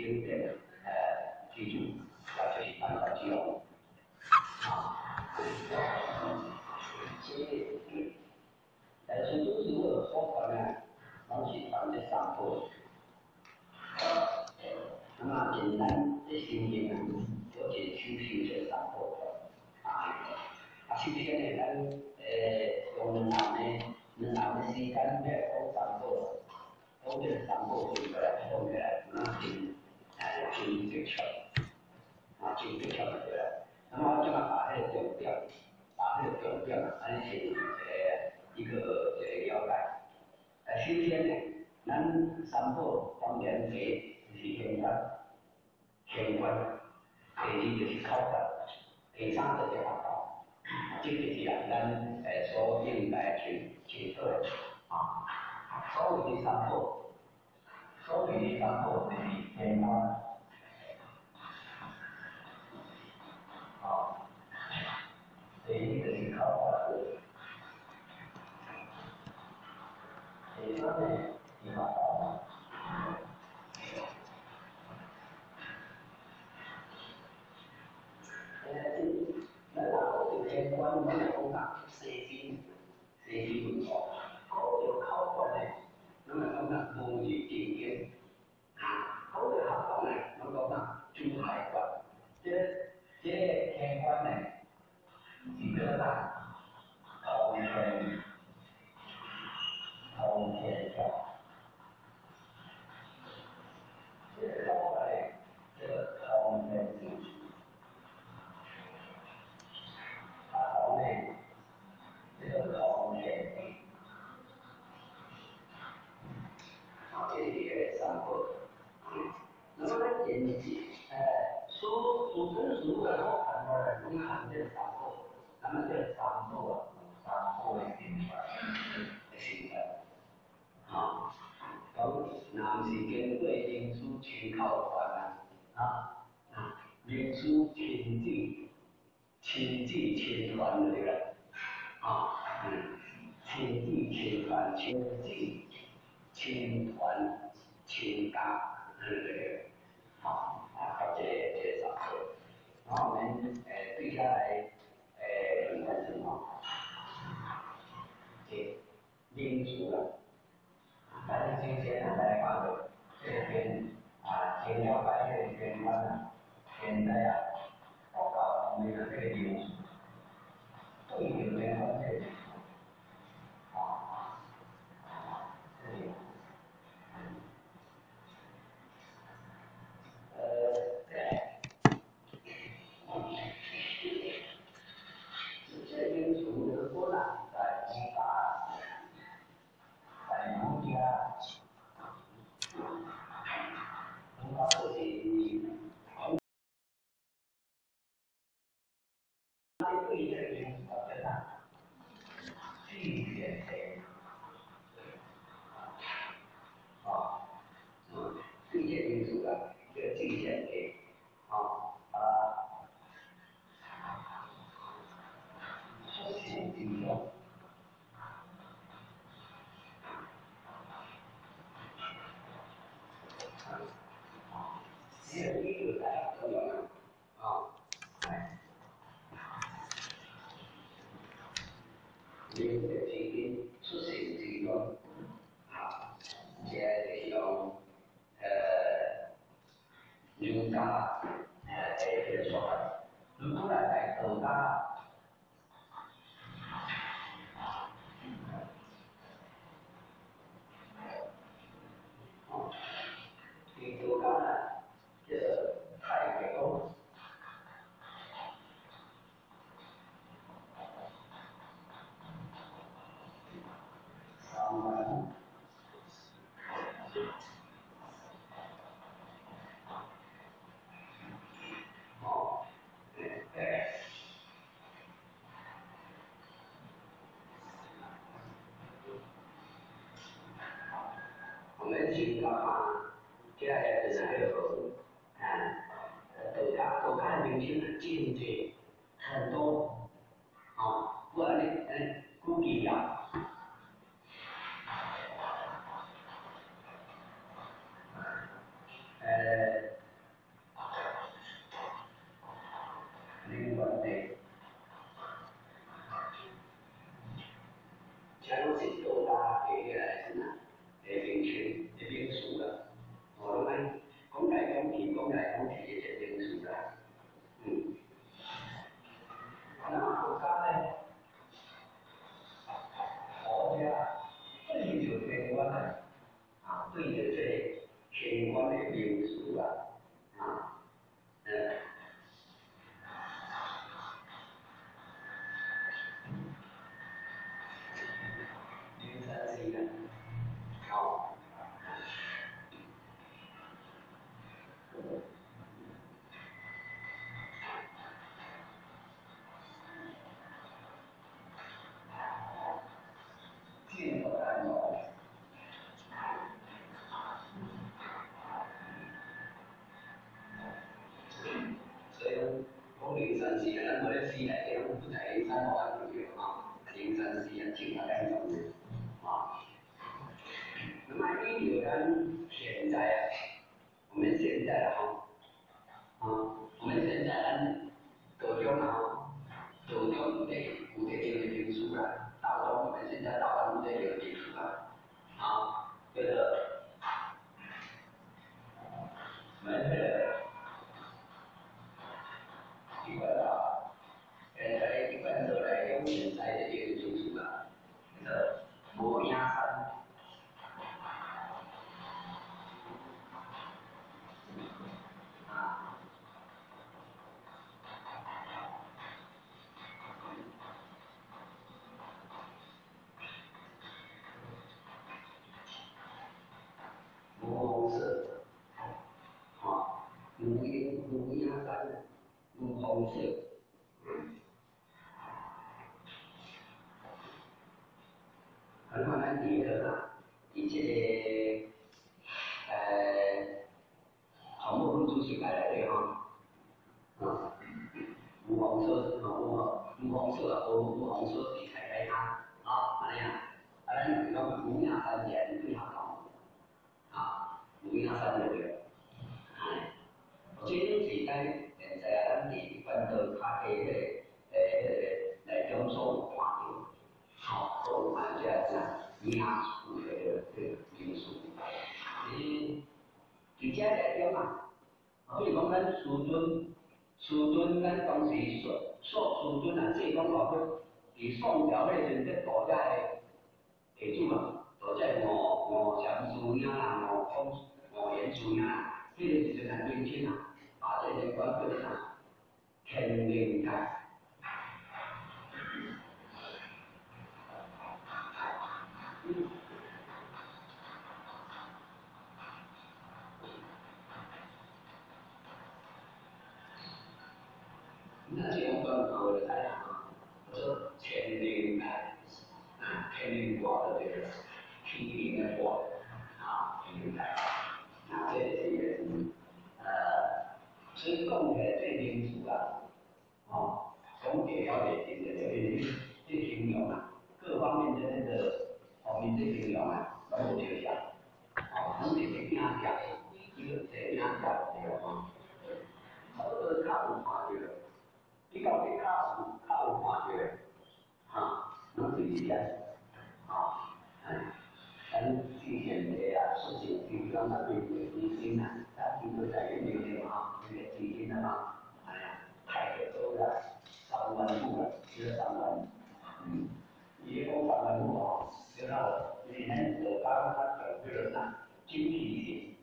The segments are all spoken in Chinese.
一切经典，呃，记住，那就是按照记录。啊，所以，但是都是我所讲呢，拢是讲这三破。那么简单这心经啊，了解修行这三破啊。啊，首先呢，咱呃用两行呢，两行的时间来讲三破，讲这三破对过来，讲起来，那真呃真正确，啊真正确就对了。那么就要把迄个重点，把迄个重点安成呃一个呃了解。呃，首先呢，咱三破方面第是相关，相关，第二就是考察，第三就是发导。这个是啊，咱呃所应该去去做的啊。所谓的三破，所谓的三破就是相关。啊，第一个是考察，第三呢是发导。呃，这咱老是相关，我们讲啊，社会社会文化，好有考察呢，咱们讲啊，模拟经验，啊，好有学堂呢，咱讲啊，珠海关，这这相关呢，是叫啥？通天，通天桥，这个考察呢，这个通天桥。啊，好呢，这个空间，啊，这里也三个，嗯，那么咱前期，呃，所所跟所的所谈到的，你看这三个，那么这三个啊，三个的平凡的形态，啊，咁男是经过因素全靠团啊，啊，啊，因素亲近。亲子亲团的对了，啊，嗯，亲子亲团，亲子亲团亲家，对不对？好，啊，到这这上课，然后我们呃对下来呃应该什么？这民族了，反正今天来讲的这边啊，尽量把这个相关的现在啊。报告那个这个因素，relationship karma à, is available and the mình will be achieved bumi, bumi apa? Menghausir 对呀，啊，嗯，咱去选呀，首先去商场去选金金的，啊，比说在人民币啊，这些金金的啊，哎呀，太贵多了，上万多，十上万。嗯，一共上万五毛，就那个，人家是八八九九三，金币，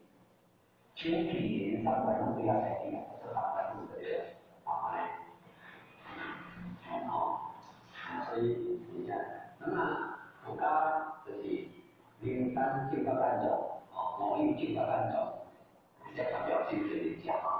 金币上万五要才定了。Chúng ta ban tổ, họ nói như chúng ta ban tổ, chắc là vào chương trình thì chả có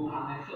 Google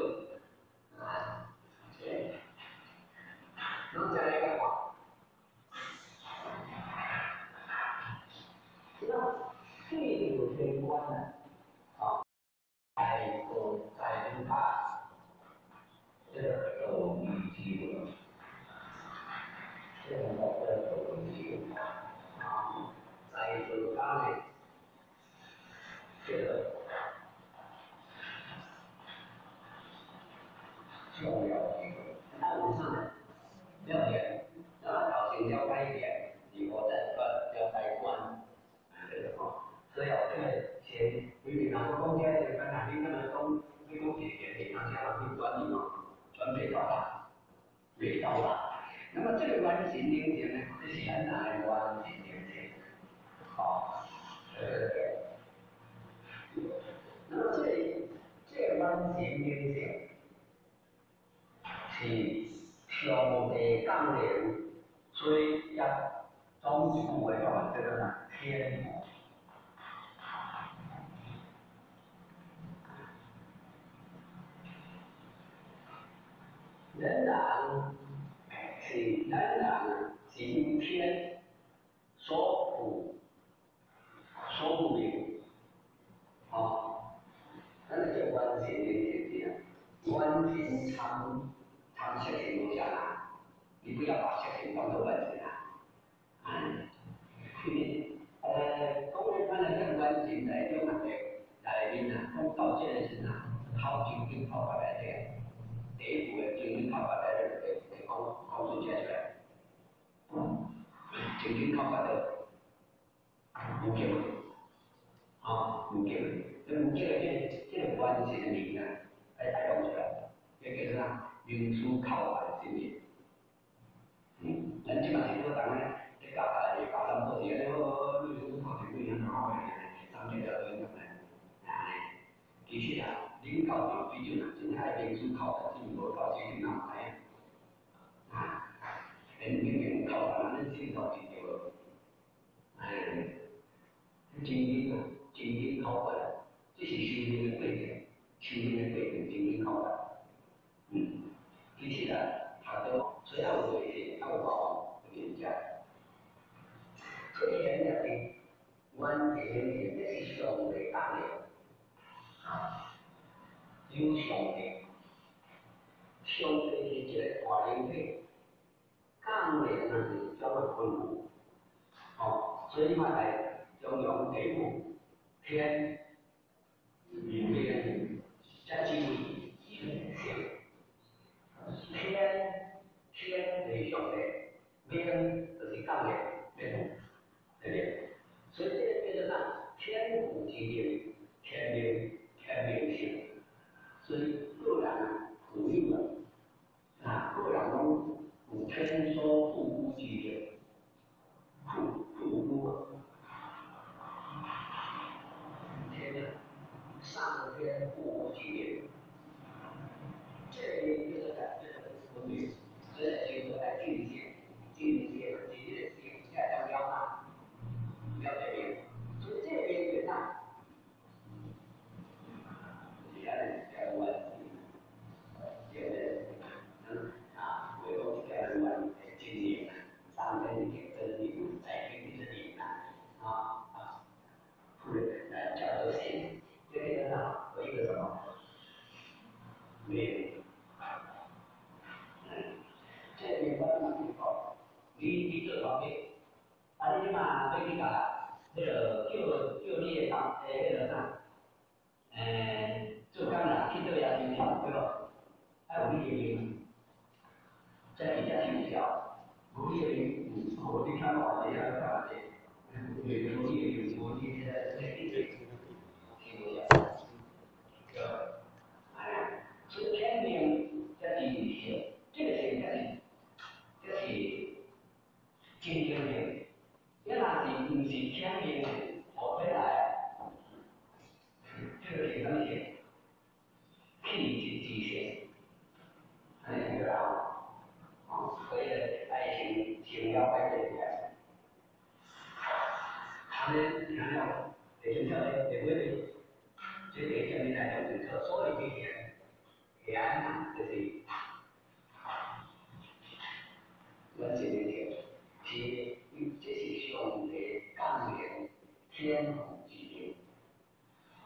Thì trong đề cao niệm, suy đắc trong quy hoạch và hoạt. 康巴寨，第一部要进军康巴寨的，要要高高速建设，进军康巴寨，有钱吗？啊，有钱吗？那有钱了建，建了五万的路呢，还打不起来？这个是啥？运输口的事业。原告啊，毕竟啊，平台已经依靠。所以话咧，就像我们这种天，是明的，是七味，是香，天，天，是香的，明，就是道的，这种，对不对？所以这叫做啥，天无其名，天明，天明香。所以个人啊，用友啊，啊，个人啊，有天说。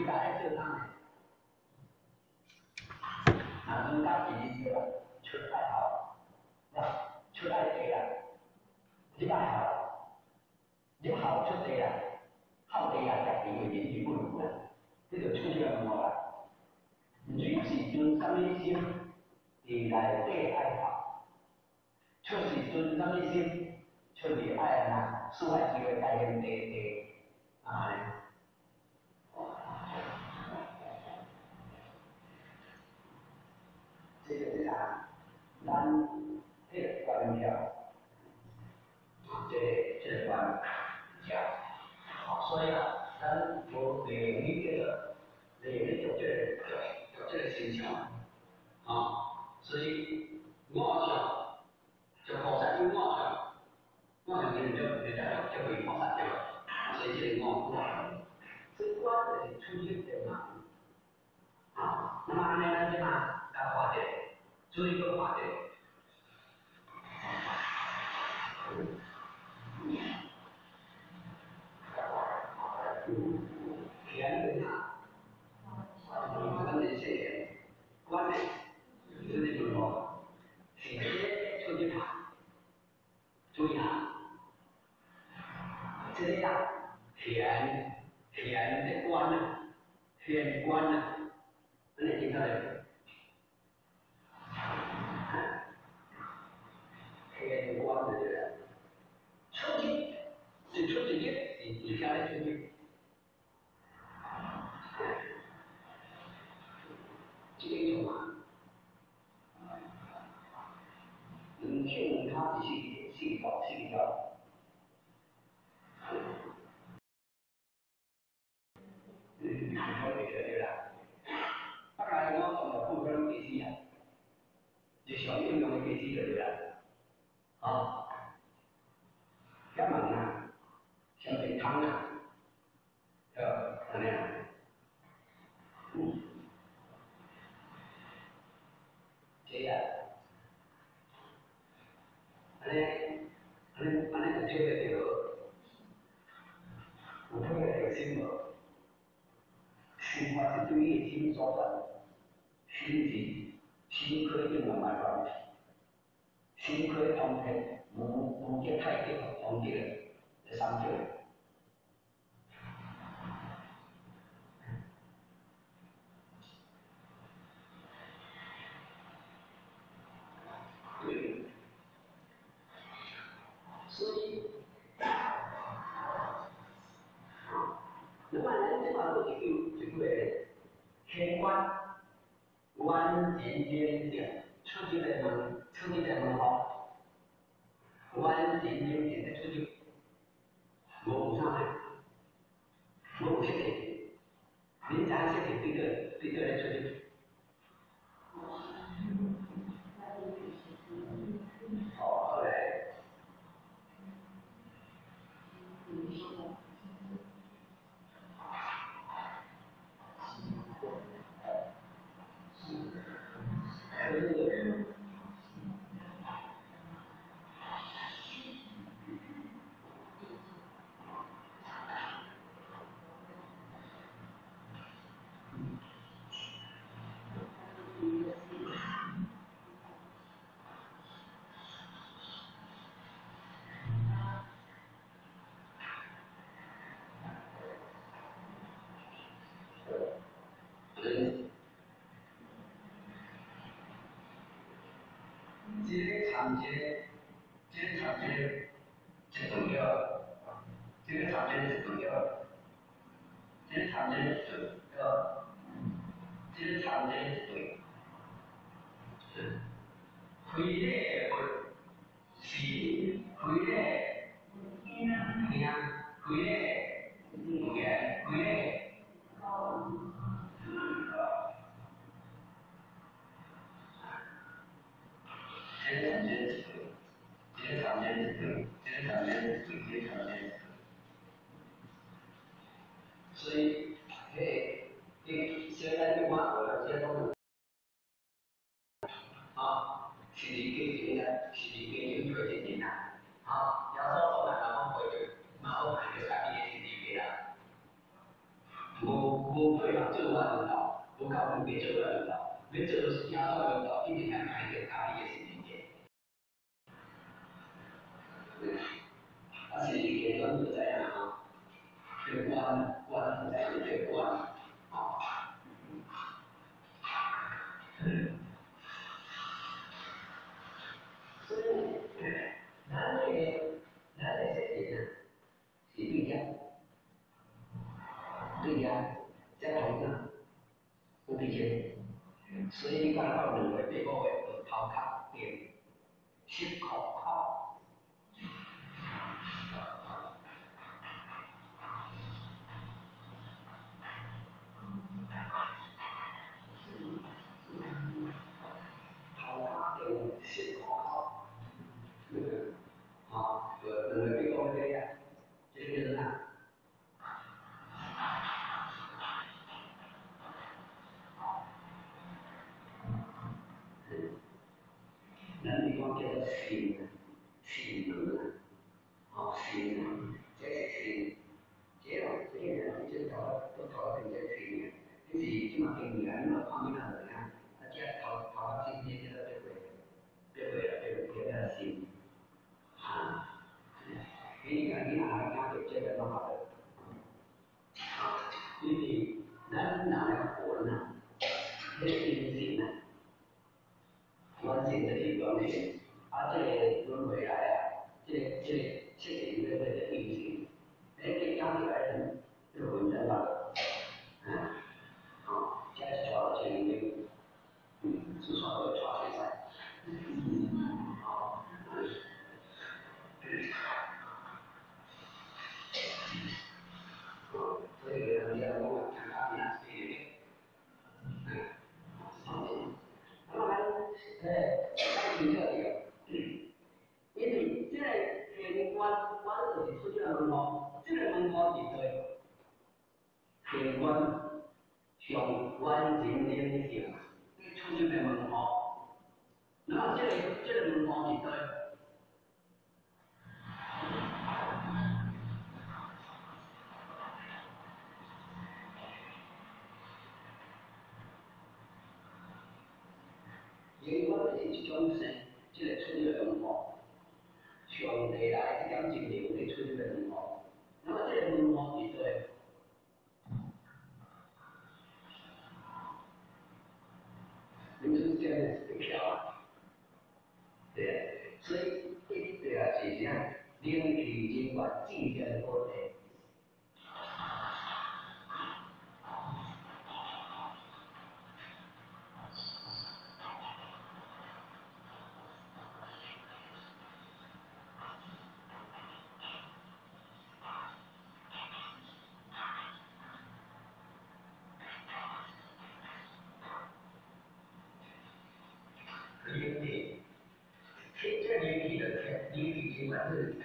一百二十六趟，啊，我们刚几出的好，啊，出太对了，你太好了，出对了，好对了，再给我年纪不如的，这就出现了什么了？女子尊心，你来对爱好，出是尊上一心，出你爱呢，是外机会带给你的，啊。咱这个观念，这这观念，好，所以呢，咱不领域这个，领域有这个有这个心情，啊，所以我想，就好在有想，我想你们就就就就会好在对吧？所以这个我不管，这出现在哪？啊，那么呢，咱就把它化解。chưa đi đâu hóa để khiến đến hạ quan hệ đưa lên đường bỏ thì thế cho nhân hạ chú ý hạ thế là khiến khiến đến quan này thiền quan này 啊，干嘛呢？想点汤啊，要哪样？嗯，对呀。反正反正反就这个这个，我这个心不？新房子终于新装修了，新的新科技嘛，是吧？心宽放宽，无无急太急，缓解了，第三条。嗯，所以啊，那么人体好多地方就会牵挂关节、肩胛。初级改革初级改革好我把你们点点点点出去我不上来我不下去人家是给对个对个人出去。en cas de film. 交通事就得在处理的这好 Yeah.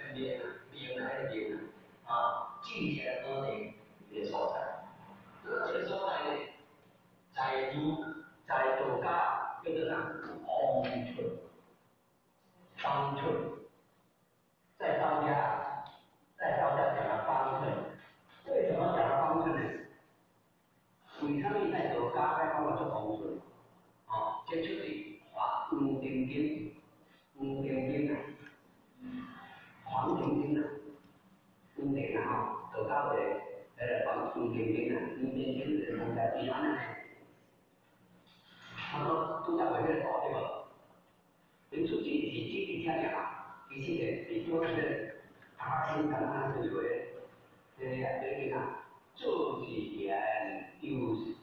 Senhor.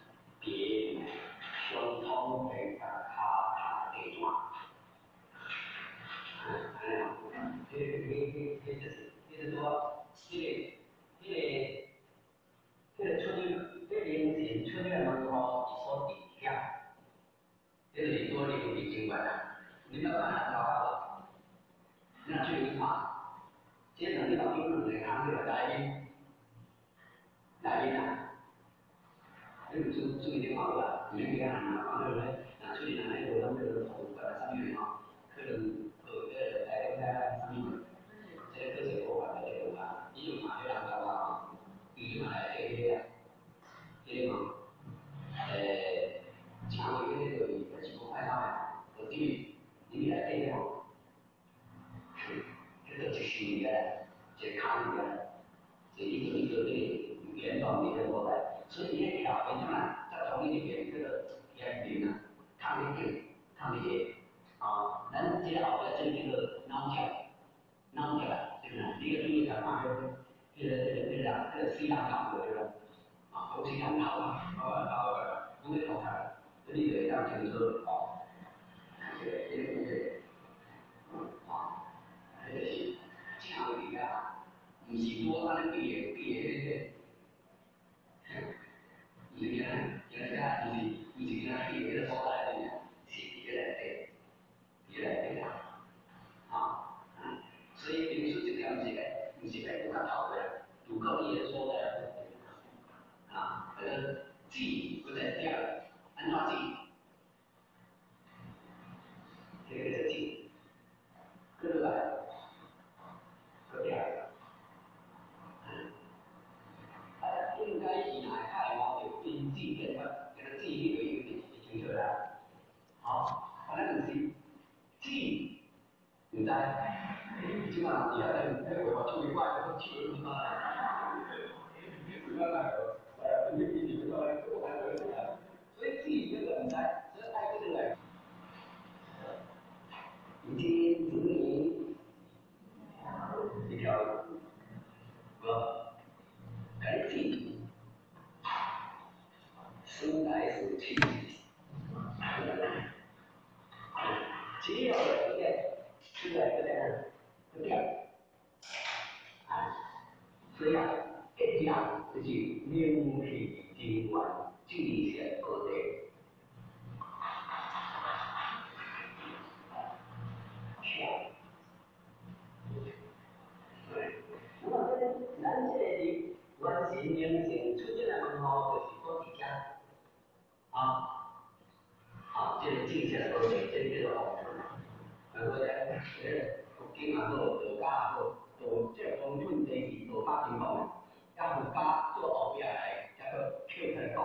好，道家也好，都即方寸地气，道家情况，甲佛家做后壁来，才个捡来讲。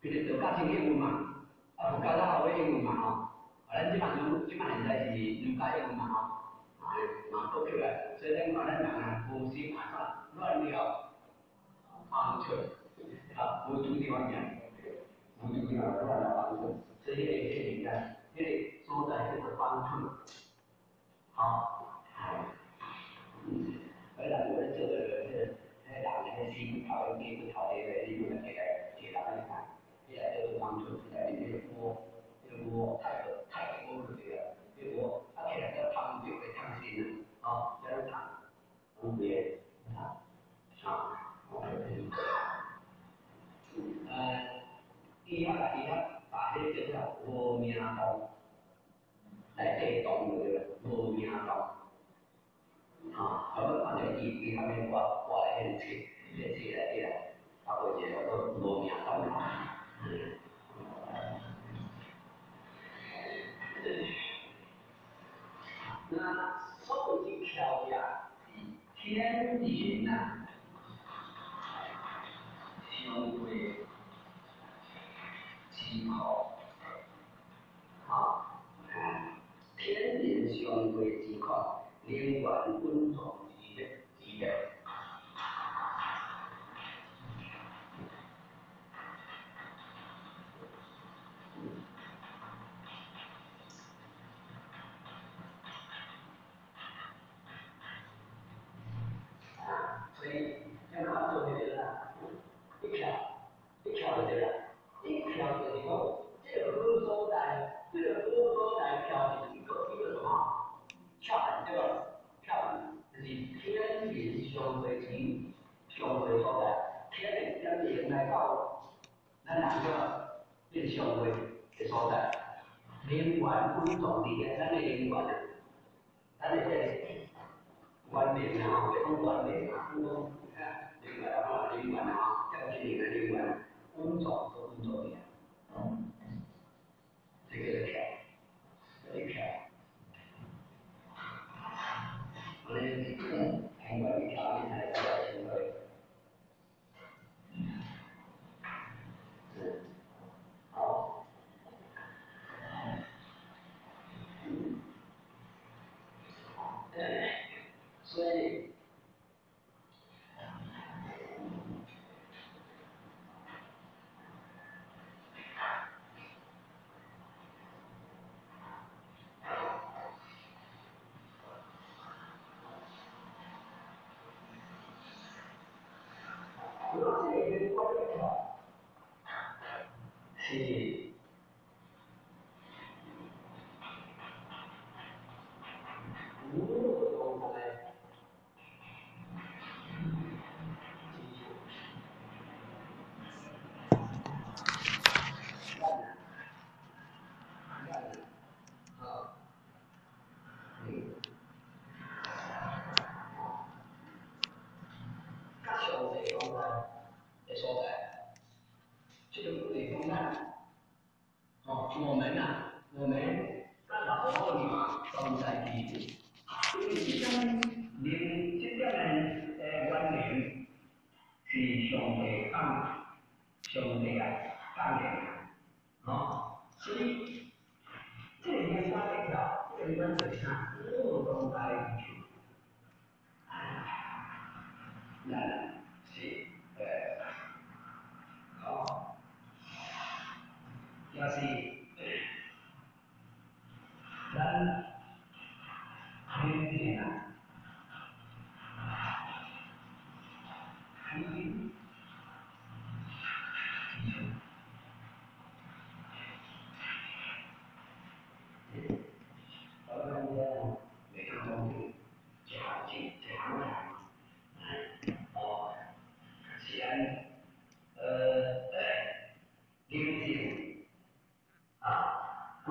其实道家先英文嘛，啊佛家咱后尾英文嘛吼，啊咱即摆种即摆现在是儒家英文嘛吼，啊嘛都起来，所以咱看咱人啊，无心啊啥乱了，方寸，啊无主地方讲，无主地方乱了方寸，所以迄个迄个讲，迄个所在叫做方寸，好，嗯，而咱我咧做个迄个迄人咧心头咧骨头咧，你用个摕来摕来来看。现在这个方寸是在里面摸，这个摸太多太多了这个，这个摸，它起来叫汤就会烫心了，啊，这样烫，分别啊，啊，OK，呃，第二个第二，把这个叫无名刀，来对动物的无名刀，啊，我们看这个伊伊下面挂挂的迄个册，这册来对啦，啊，或者叫做无名刀。那所谓的漂呀，天 linguagem por 的所在，人缘稳重啲，咱的人缘啊，咱的这个。quan điểm nào để không quan điểm nào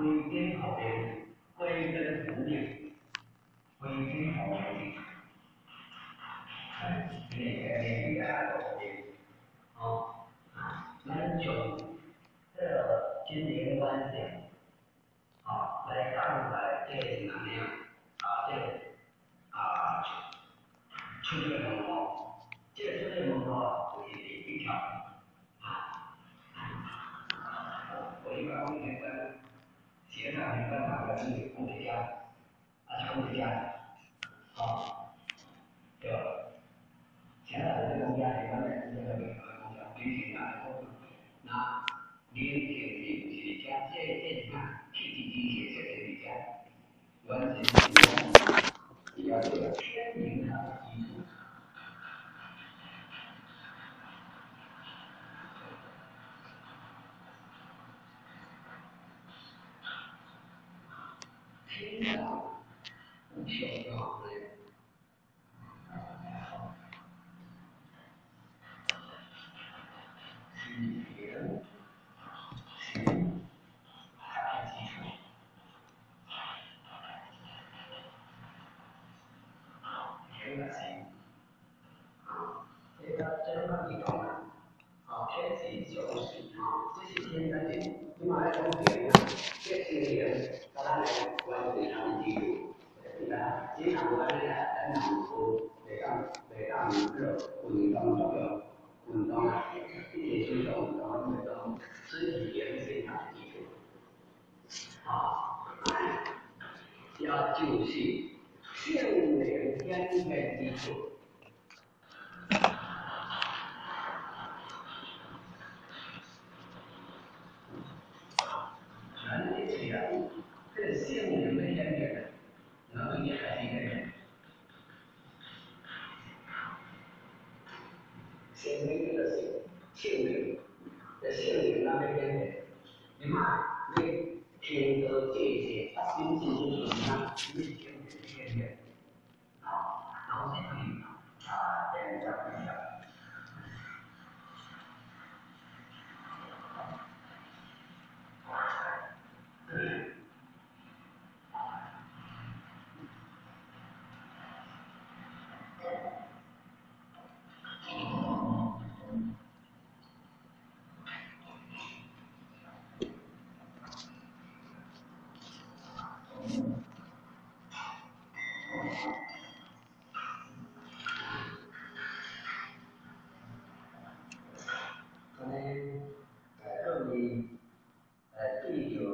啊，归根好边，归根不灭。归来，啊，这个真正的高，啊，学习就是啊，这些天在你你马来呢，学习的人，当来关注他们记录，是的，经常关注来来满足每项每项名字，不能当那个不能当，并且寻找不能那个自己原先的基础，啊，要就是训练。я не знаю, что.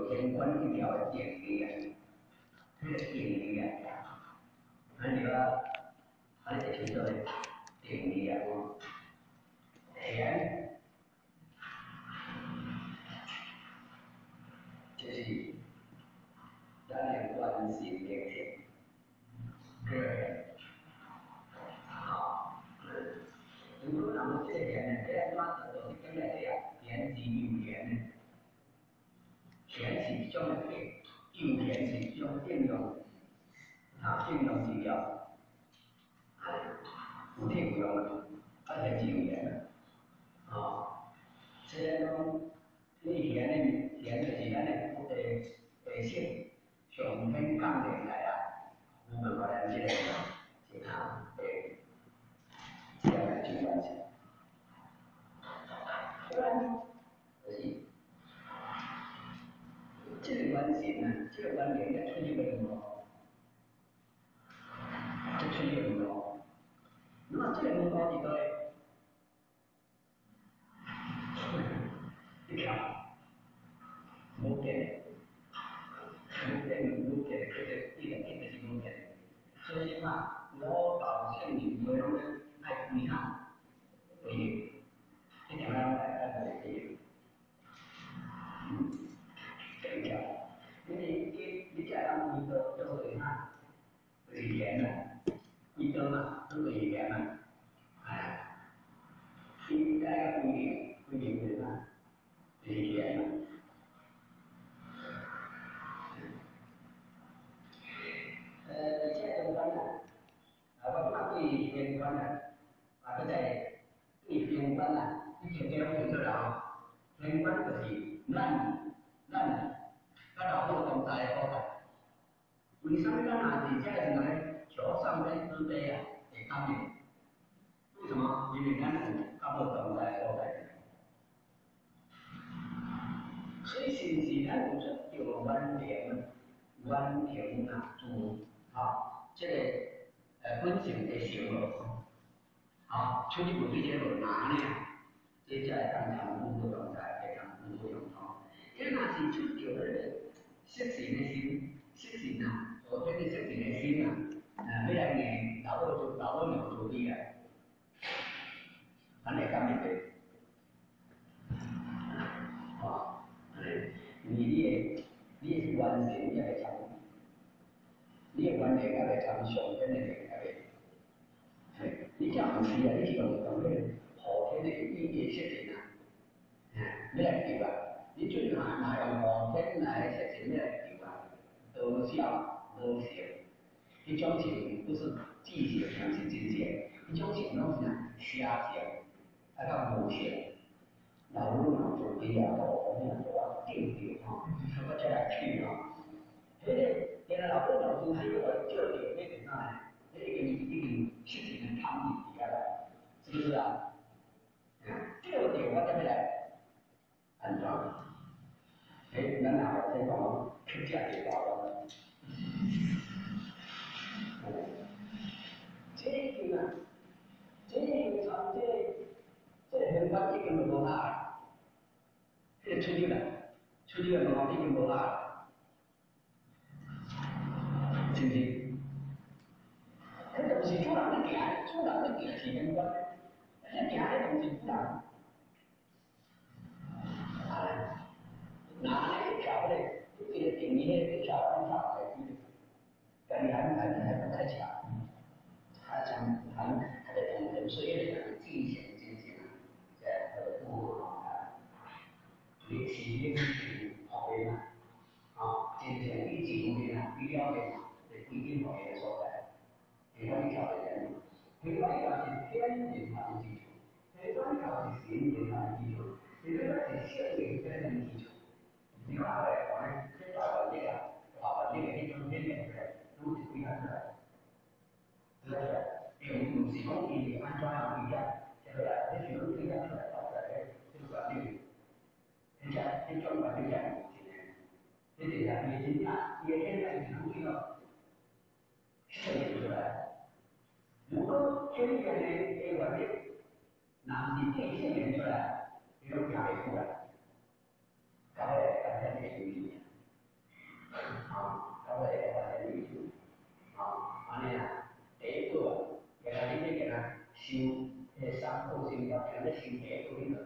先关闭条文件。呢，啊，不在对平关呢，你肯定会知道，平关不是难难，那老多东西好看。为什么咱拿这些人来桥上来准备啊？得他们。出去无对这无难呢，这才会讲谈工作用才会讲工作用吼。因为若是出着迄个色情的心，色情啊，昨天的色情的心啊，啊，要来硬，老母就老母娘做你啊，咱会感觉着，啊，你你的你的完成也会长，你的完成也会长上天的力。你这样唔是啊！你是用用迄个后天的意义设定啊，啊，要来调啊！你最拿拿用后天来设定要来调啊，多少多少，迄种情不是记性，不是真正，迄种情拢是啊瞎情，啊到无情，老母老做啲啊，老母做啊，定定吼，我再来去吼，迄个原来老母老做是个叫着那个啥，迄个已经实情。他们底下来，是不是啊？这个点我怎么来安装？哎，咱俩再讲出价就高了。这个呢，这个长这这很快一根不大，这出去了，出去了，然后一根不大，听听。迄个是主人咧行，主人咧行是相关，咧行咧同是主人。啊，哪咧桥咧？伊个定义咧，桥安桥来去，但是还还还不太强，还强还还得同人，所以咧进行进行在和睦啊，你体验是好的嘛？啊，进行一进的啊，必要的嘛，得规定跑的所在。平方条的原理，平方条是天然的基础，平方条是先天的基础，平方条是先天的地球。你看来，我们这大环境啊，大环境的这种变变出来，都是规范出来，对不对？并不是讲伊是安怎样规范，对不对？这全部规范出来，导出来的这个管理，人家这种管理讲，这这样，你真正，你现在是注意了，设计出来。如果这里面的这个男的电线连出来，比如家里出来，搞来大家这个有意啊，搞来大家有意啊，安尼啊，第一个，原来你这个呢，修这三步修要全部修第一步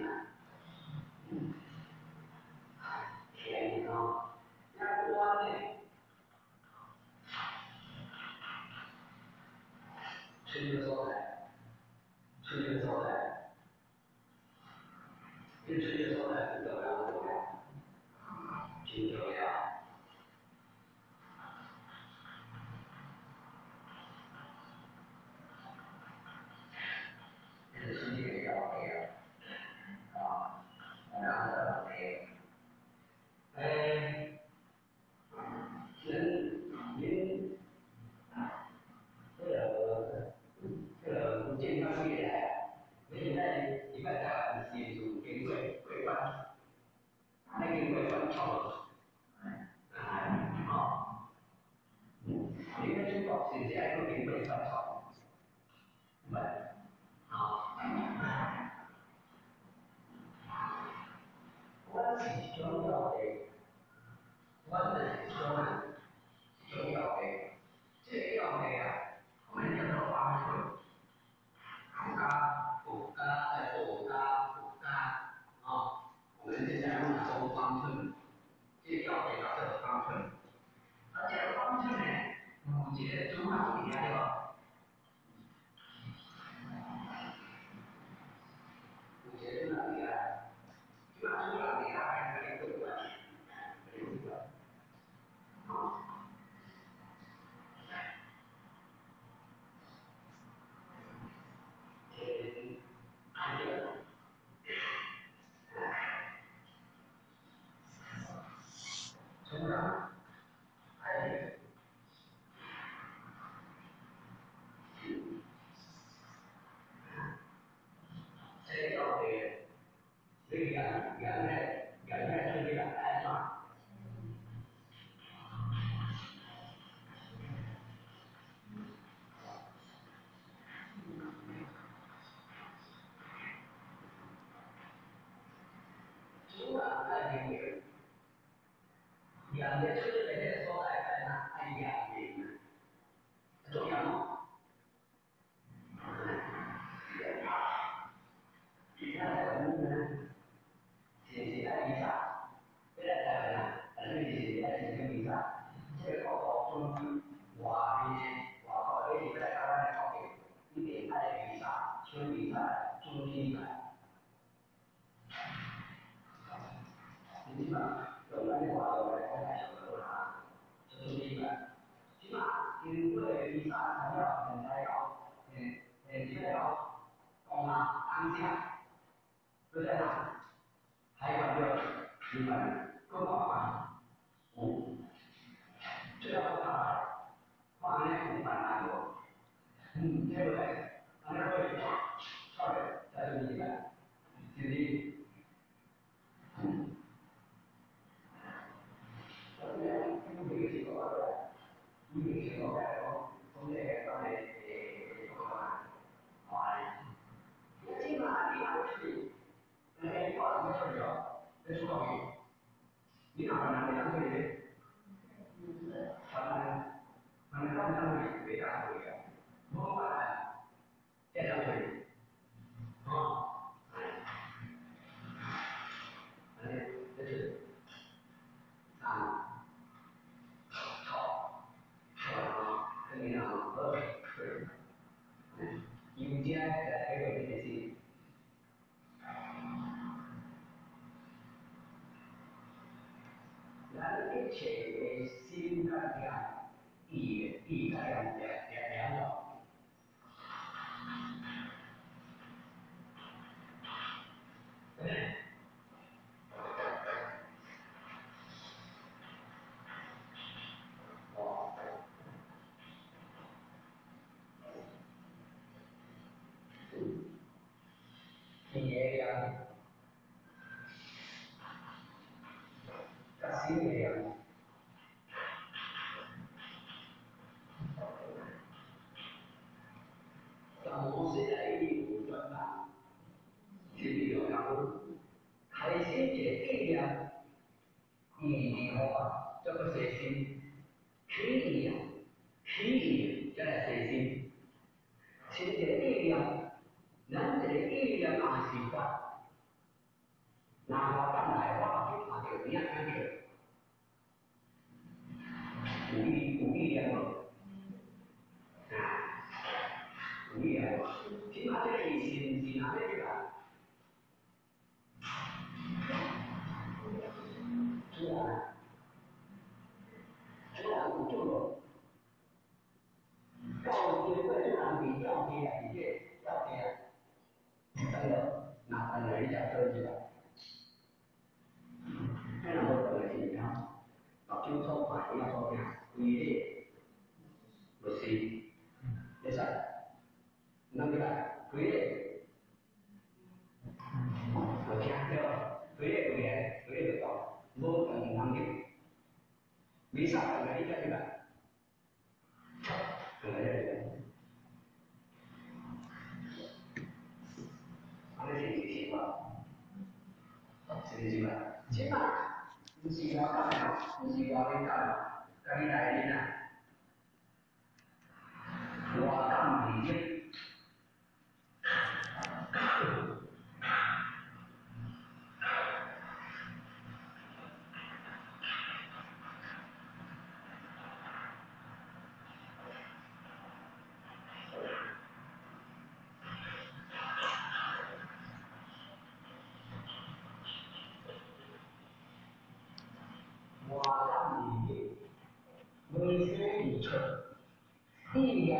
努力，努力一点。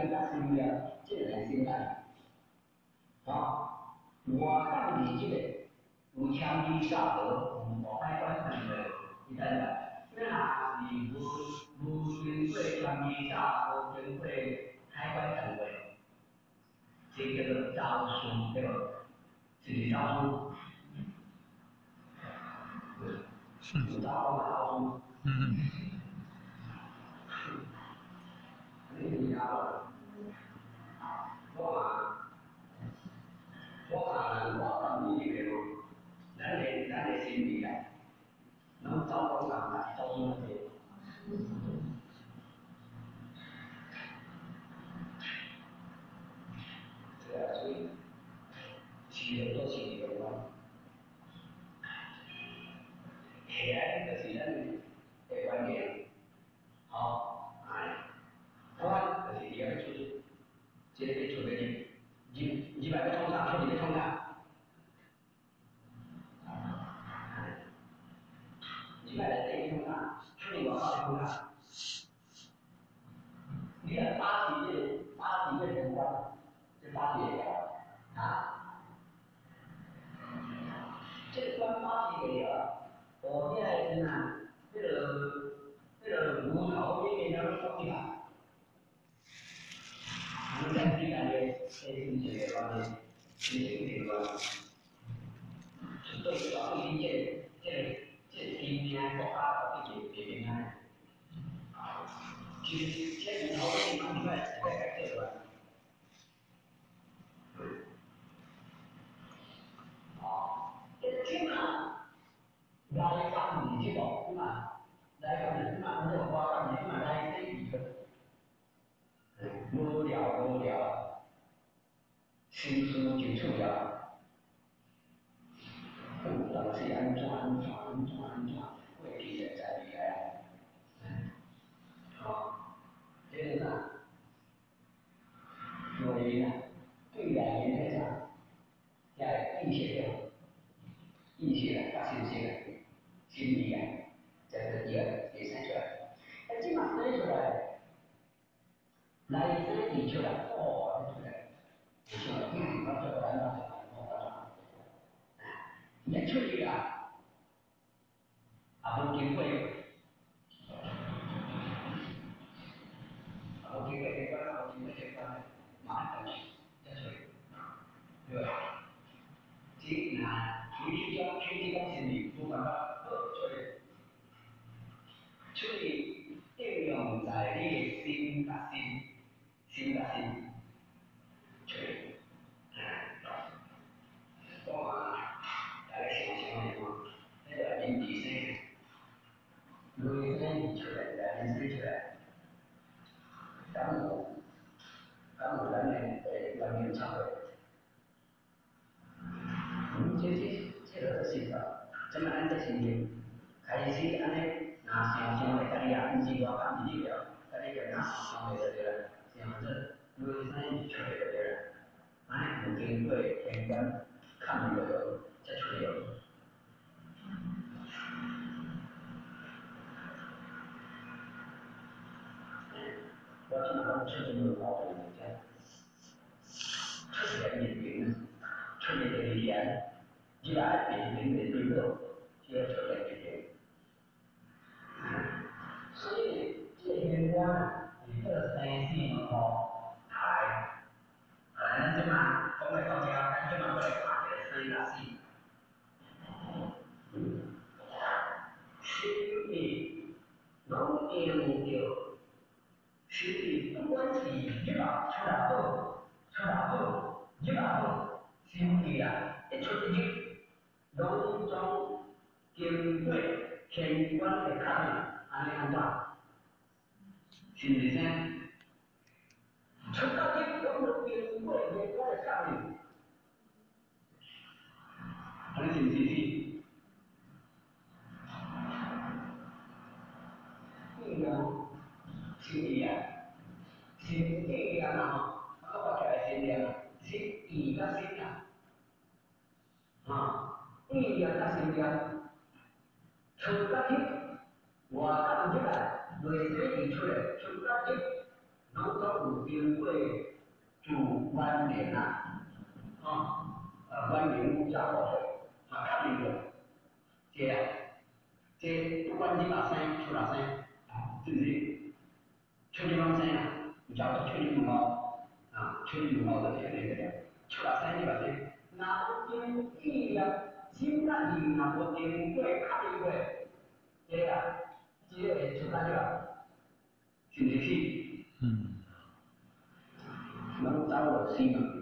更加幸运的这也是新 tôi sẽ bảo cái gì cái này cái thiên nhiên của ta có cái gì thì hiện nay chứ chết không thì không phải Tuy nhiên, đã sinh ra, chúng ta chỉ, và các đồng chí là người dễ bị truyền, chúng ta chỉ, nó có phủ tiên quy, chủ quan. 新办的银行我过你们再看一会儿接下来接下来就在这儿去能找我的新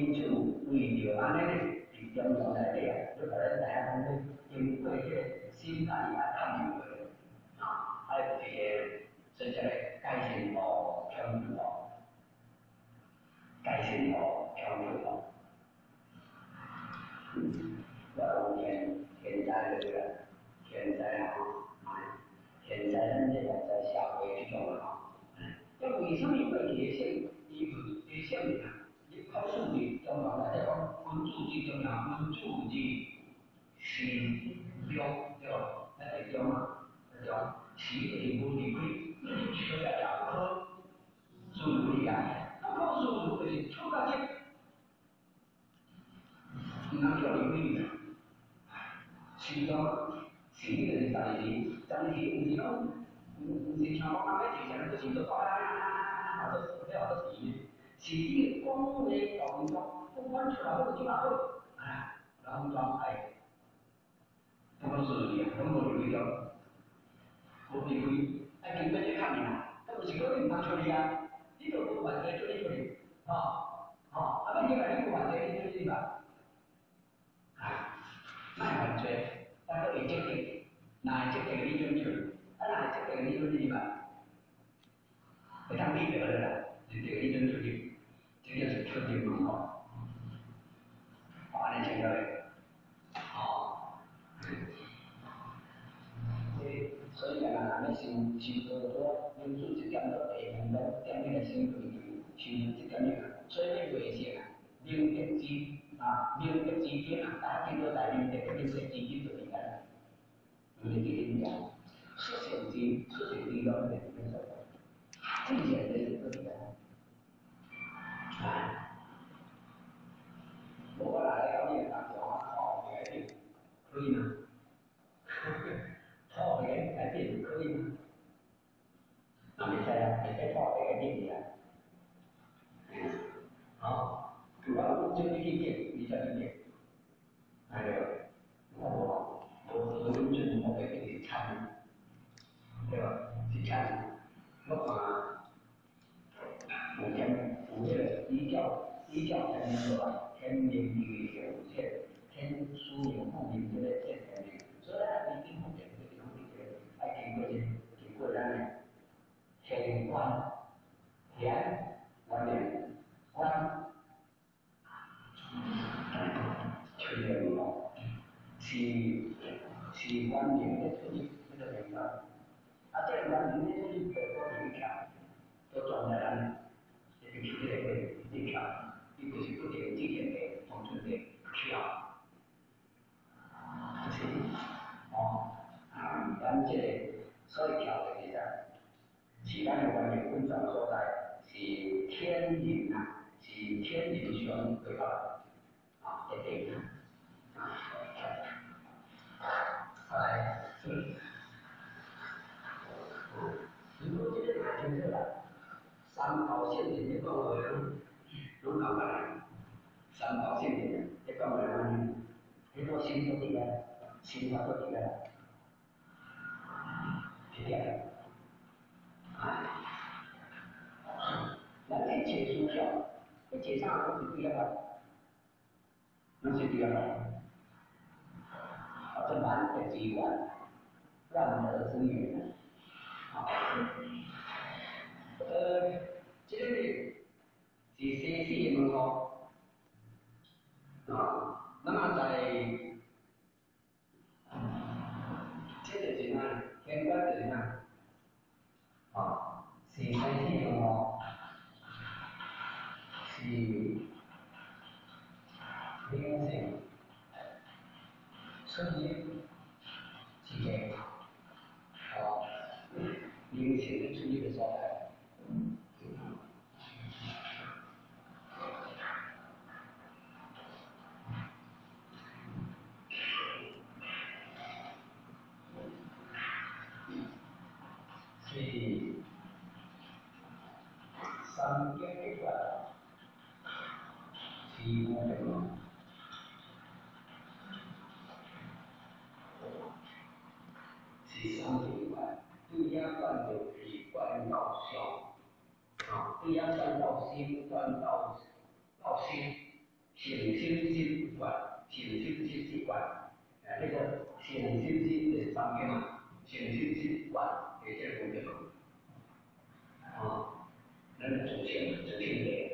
因为着安尼，伫中央内底啊，要甲咱大家讲咧，经过迄心态啊探究过，啊，还有一个真正诶改善哦，调整哦，改善哦，调整哦。要天天灾这个天灾啊，天灾咱这个在社会之中啊，要为什么会提升？伊是提升的啊？你考试的中央来讲，分数最重要，分数之是中对吧？那是中啊，中是是无离开，学校教科是无离开，那考试如果是出到这，唔能叫离开的。是讲是迄个代志，但是毋是讲，毋毋是像我讲迄个，就是做啊啊啊啊啊，做做了做事，是伊讲话讲讲讲出来好就好，啊，然后装哎，不过是两分无离开着，无离开，爱经过这看面啊，那毋是可能唔通处理啊，你都无问题处理处理，吼吼，啊，你来你无问题你处理吧，啊，卖犯罪。但个会积极，哪会积极你准出，啊哪会积极你准你嘛，会当比着了啦，就这个你准出去，这就是出去门口，安尼听到嘞，哦，所以讲啊，咱先先做做，先做一点到地方到点那个先做做，先一点那个，所以你卫生啊，零点几啊，零点几点啊，大家听到在零点零点几点做。你的力量，出现金，出现力量的那个，最简单一个力量，啊，我来了解大家好，改变可以吗？好改改变可以吗？那没事啊，你再好改变一下，好，主要就这一点，你讲一点，还有，我。我真正我会去参，对吧？去参，我看有天有迄个比较比较天数啊，天命的有天天书有后面这个天天命，所以啊，一定后面这个后面这个爱经过这经过咱的天官天官命官，确认了是。是关联的出去那个地方，啊，这个关联的出去比较多一条，都转在咱这个区内的一条，一个是不点地点的同村的票，就是哦，啊，咱这个所以条的其实，是咱的关联分转所在，是天人啊，是天人选规划，啊，一定啊。来，是，如果这个太清楚了，三条线的这个我们都搞过来，三条线的这个我们很多新做的个，新做的个，是这样，啊，咱去切书票，去切上都是对的，都是对的。这满的机关，万德之源，好，呃，这个是三根血管，七根血管，啊。Dan itu saya.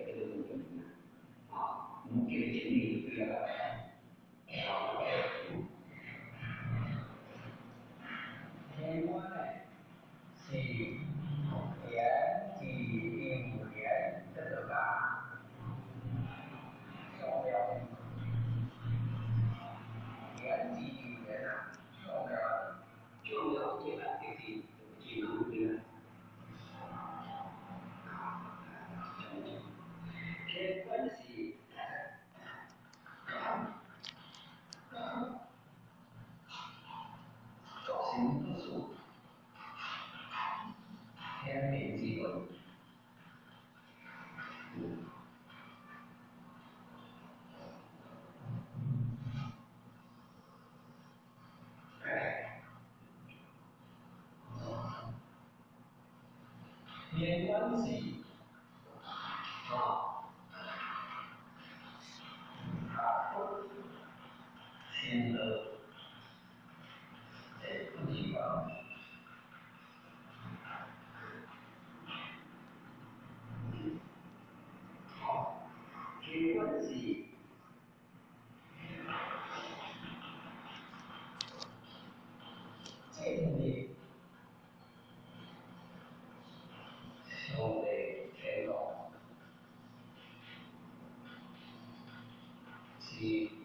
the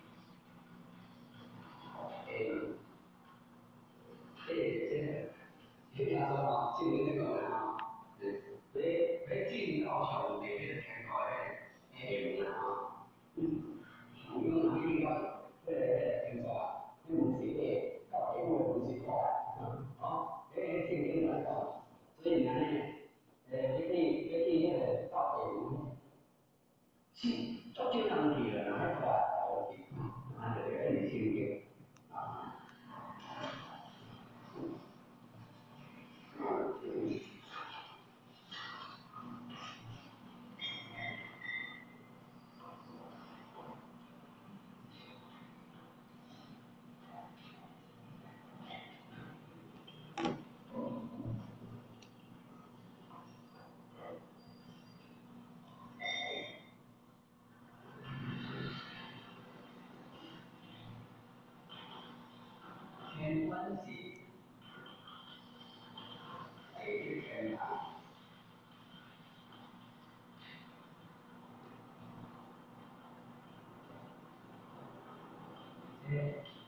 よ。え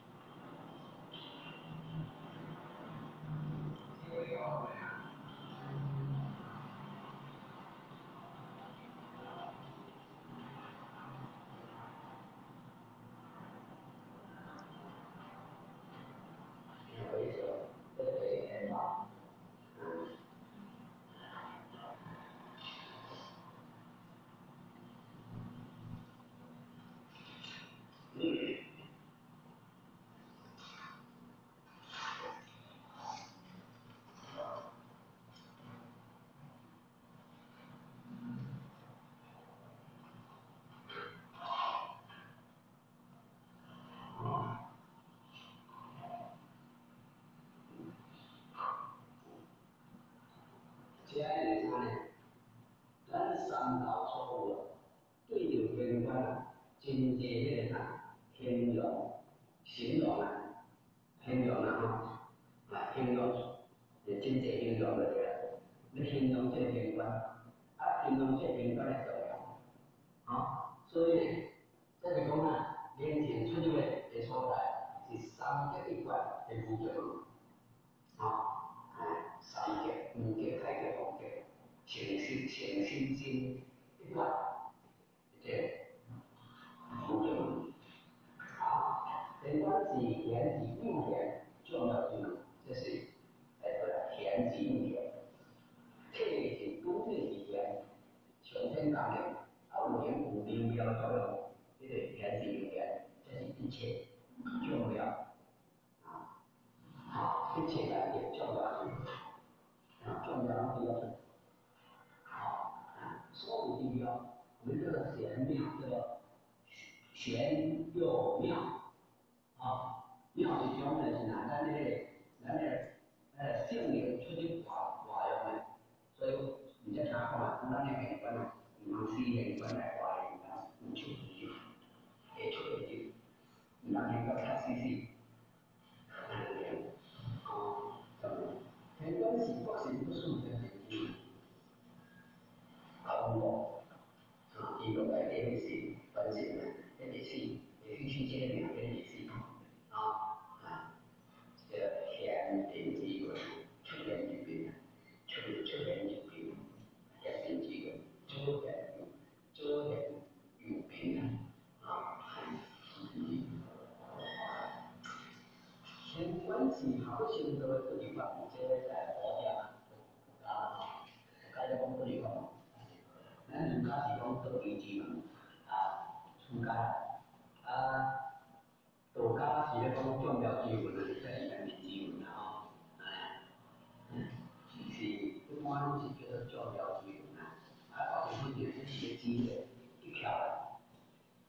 爱的呢，人生老错误，对有天官金阶夜塔天有天有呢，天有呢，啊天有，也金阶天有的人，那天有这天官，啊天有这天官的作用，啊，所以。see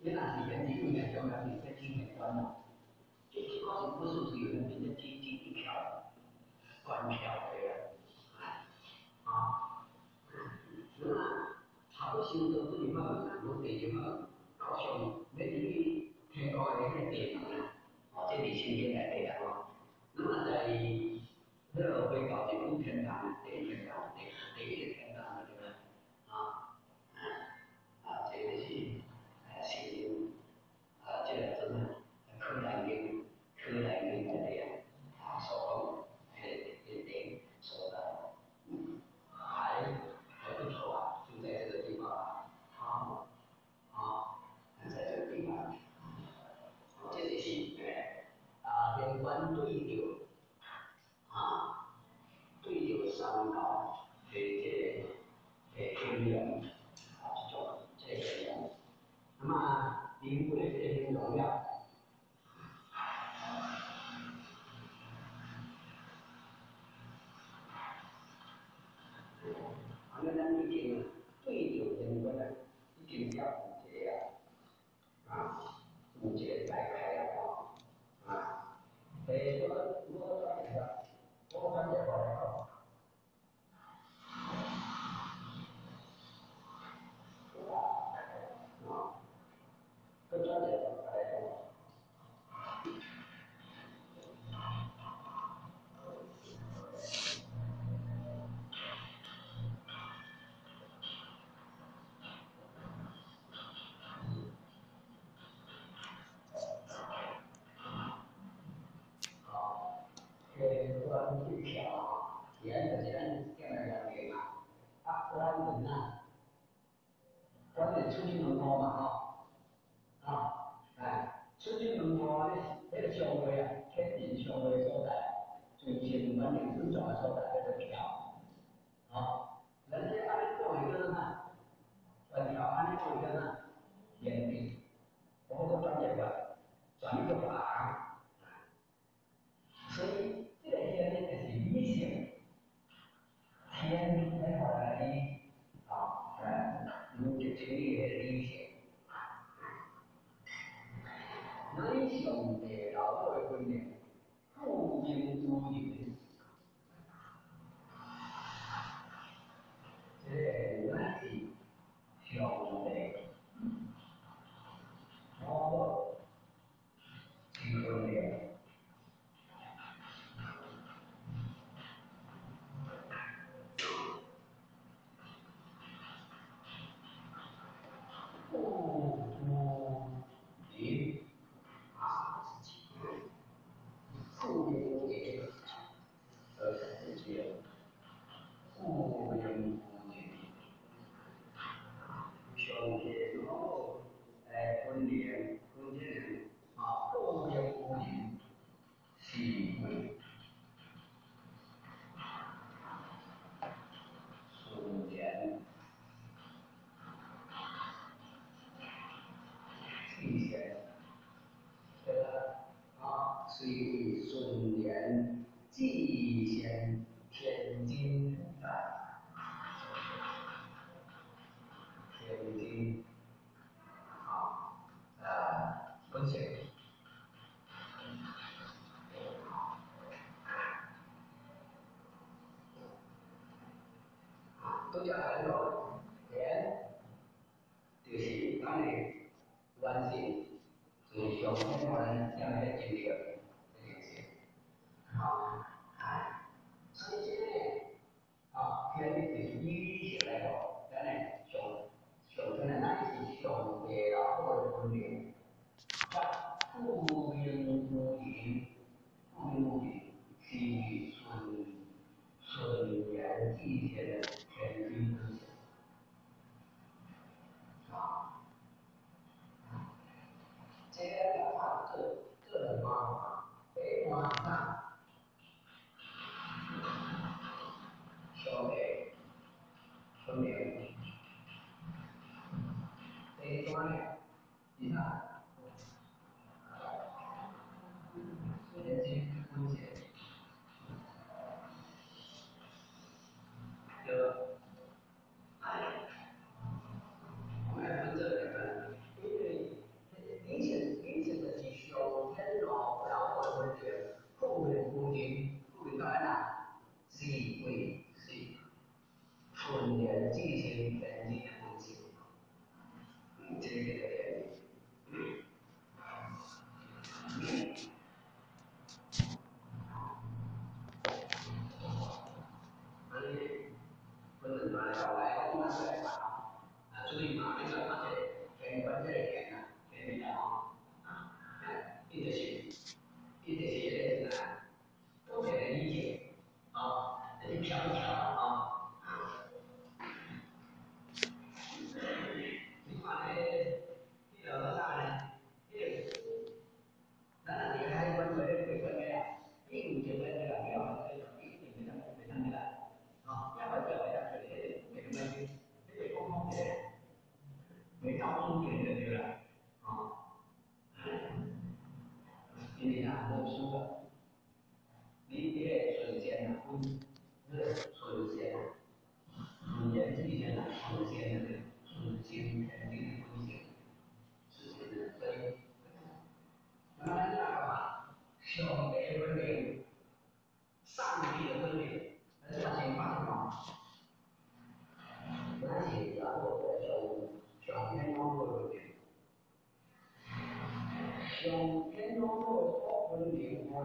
你哪是眼睛不远，要不然你在前面端了。最高很多不是有人在着接接一条短条。tròn vẹn với mình săn đi được hơn mình đó là thành phản phòng lá gì là một cái tròn tròn ngay ngon rồi tròn cái ngon rồi có hơn nhiều mùa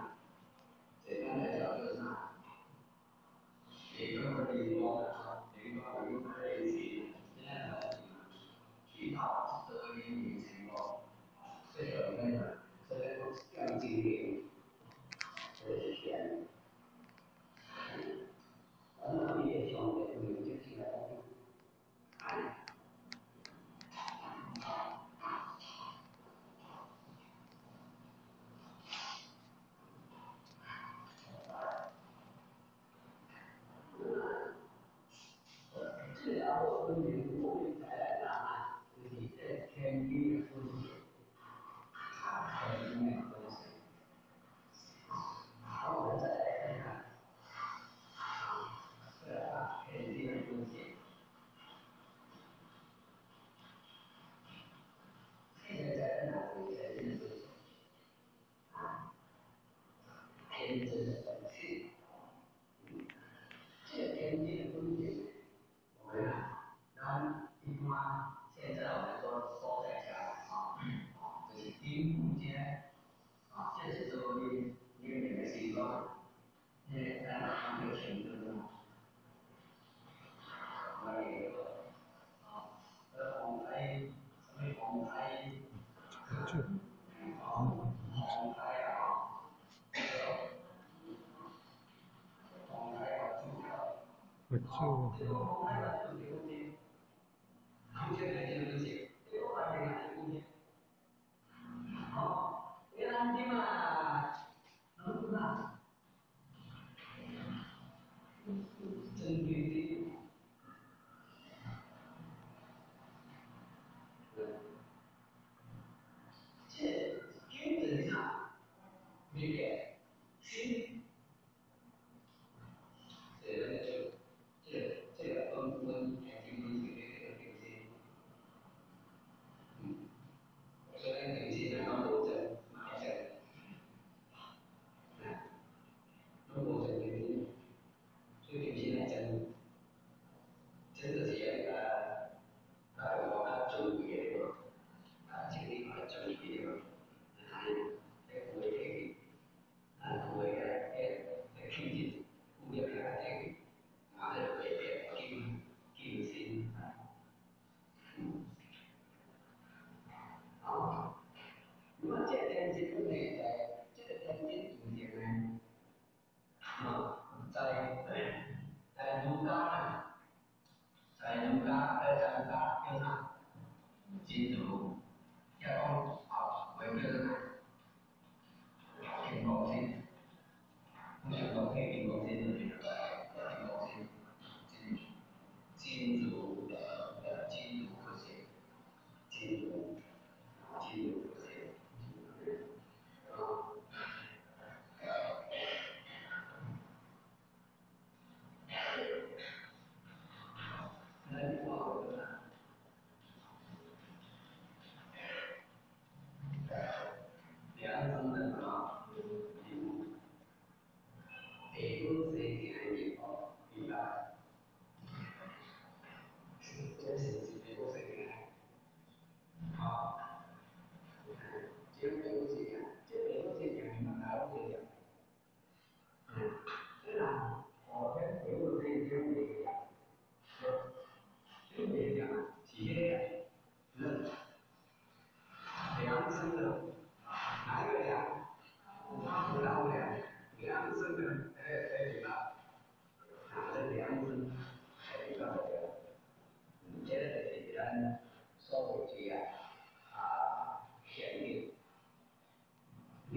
这个，啊，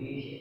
appreciate.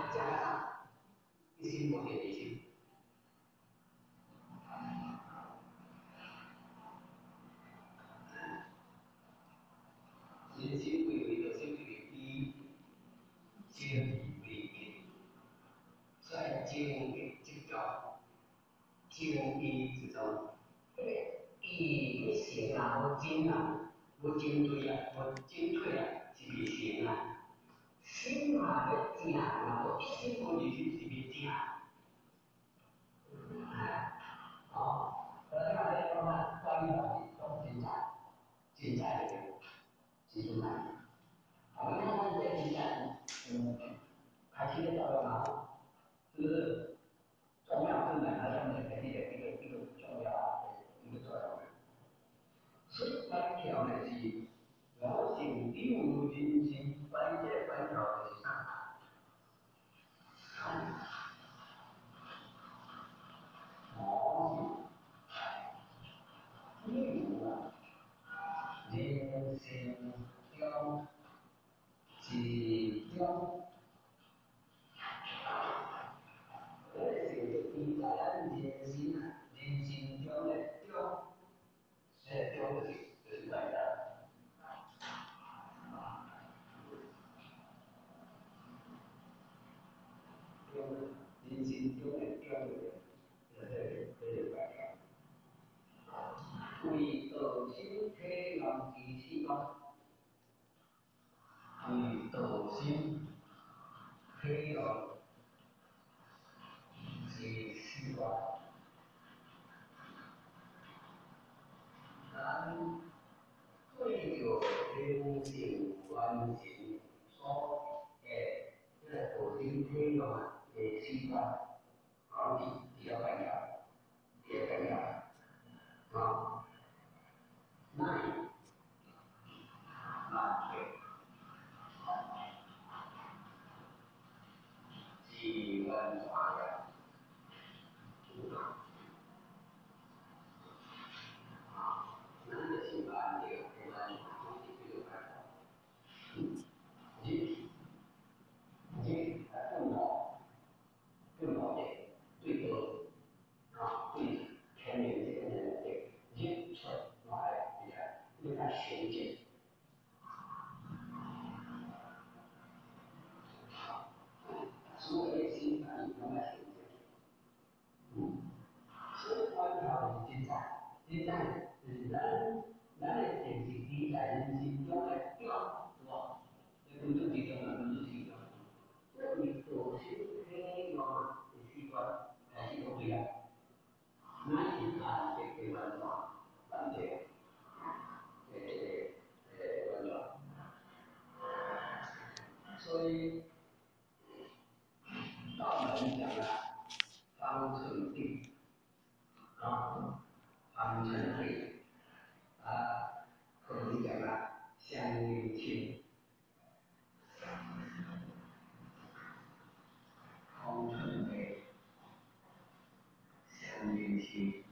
加加上一千多点一些。其实先会有一个相对比低，先比为低，再金融比就金融比之中，对不对？一行啊，我进啊，我进退啊，我进退啊，是不行啊？循环的进行，然后循环的去进行。嗯，哎，好，大家看这个方法，大家看，都精彩，精彩，这个，集中，感。我们看看这个，嗯，开始的这个，就是怎么样，正在。相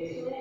Jesús.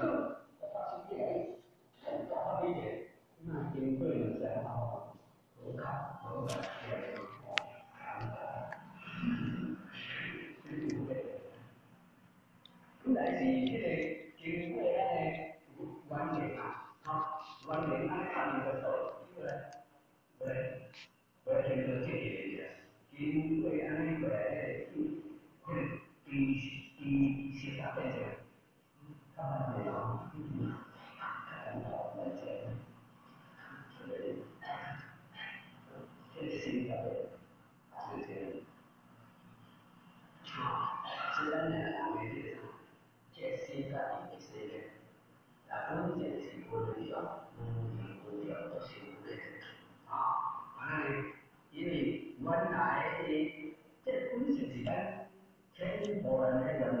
哼，我发脾气而已。趁早，他没。那经费有谁？好好，我靠，我敢。ಅಂತ ಹೇಳಿ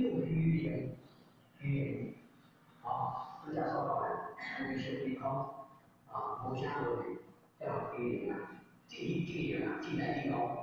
六低一点低一点好坐下坐好来眼是盯高啊头下落去再往低一进来近一进一来近再提高